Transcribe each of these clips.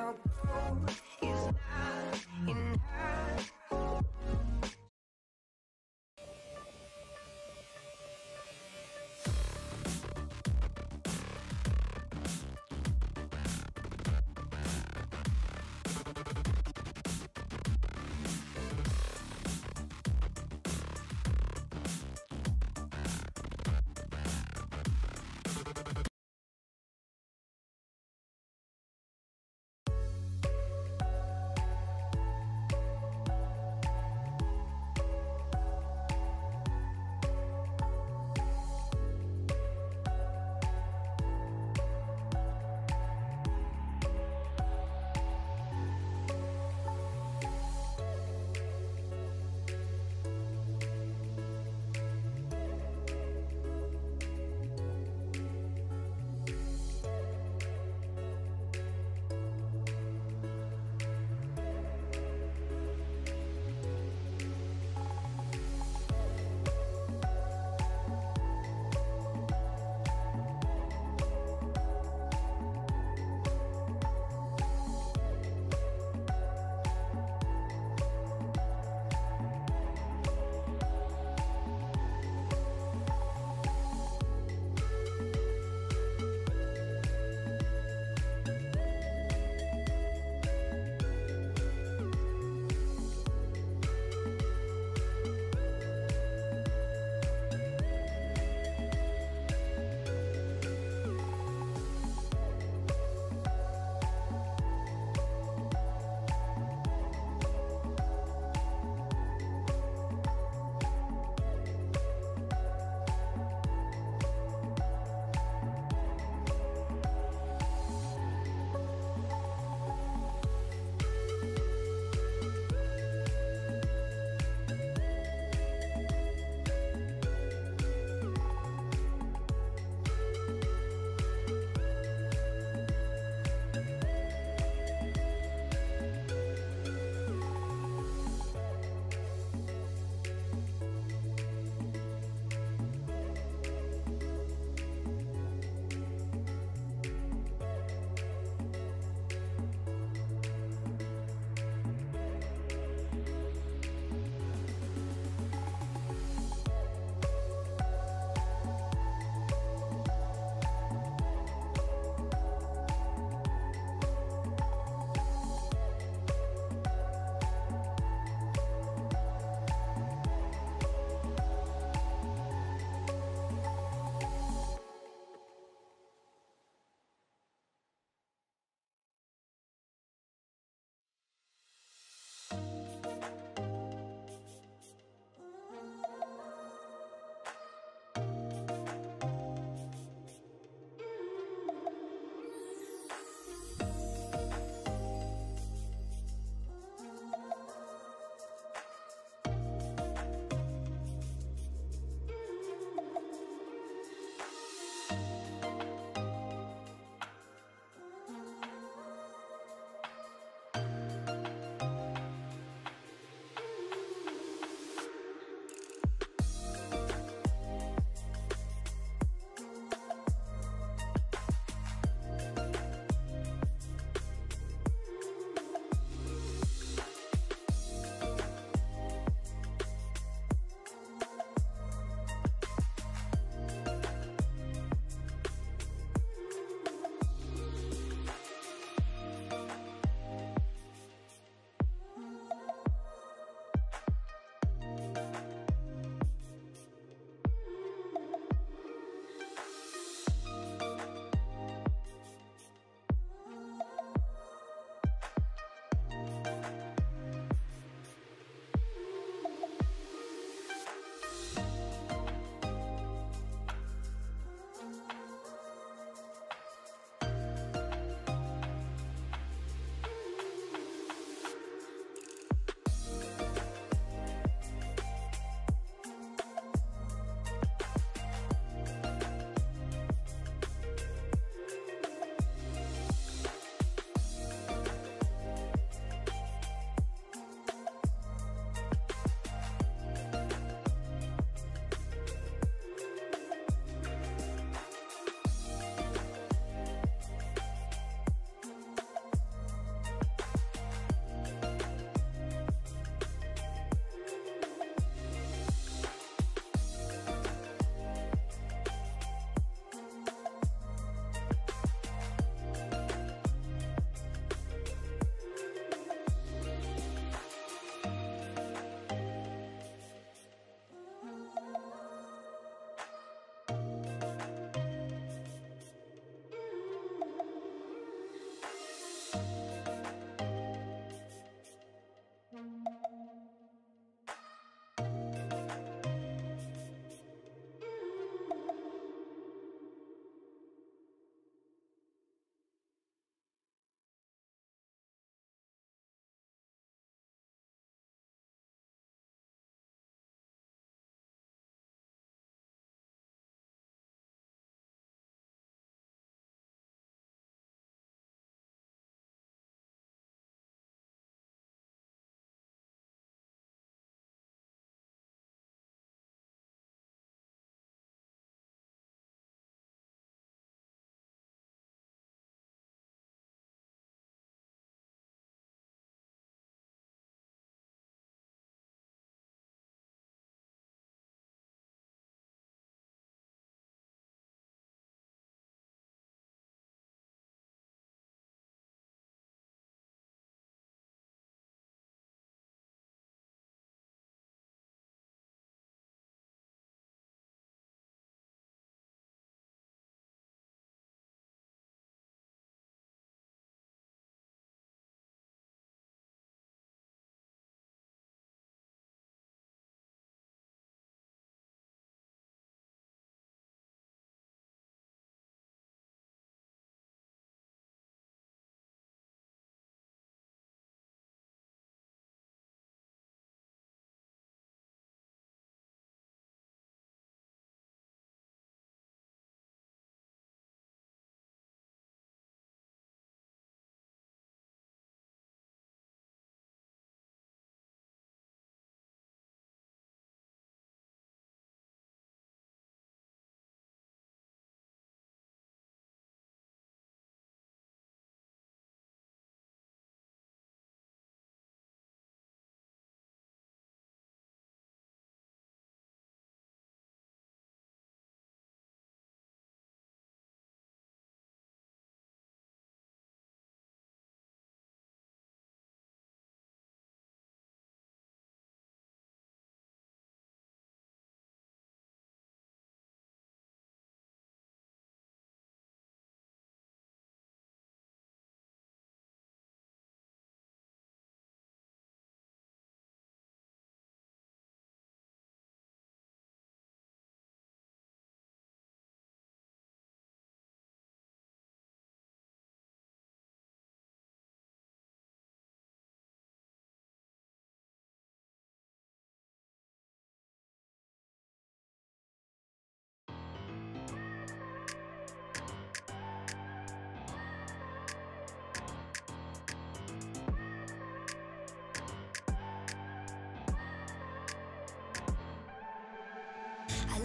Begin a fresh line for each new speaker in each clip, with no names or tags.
Our goal is not in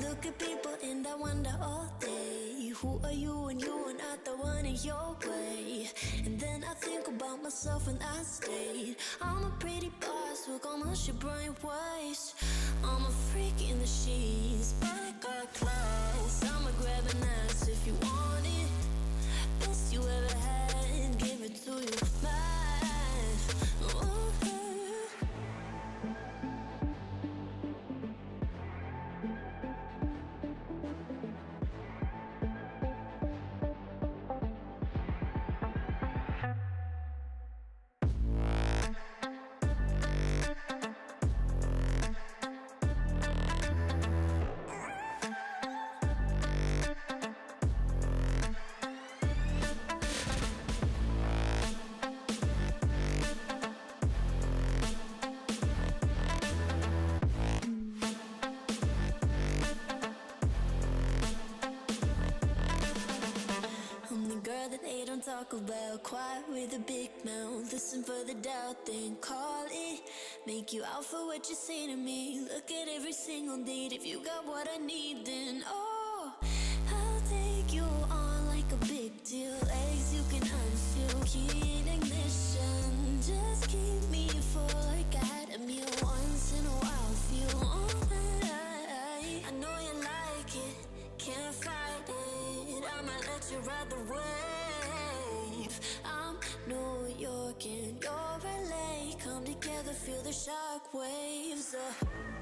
look at people and I wonder all day Who are you when you are not the one in your way? And then I think about myself and I stayed I'm a pretty boss, on my shit bright waist I'm a freak in the sheets, but I got class I'ma grab an ass if you want Girl that they don't talk about. Quiet with a big mouth. Listen for the doubt, then call it. Make you out for what you say to me. Look at every single date. If you got what I need, then oh, I'll take you on like a big deal. Legs you can unseal. Key in ignition. Just keep me full like I had a meal once in a while. Feel all that I, I know you like it. Can't fight it. I might let you ride the wave. And you're LA. Come together, feel the shock waves. Uh.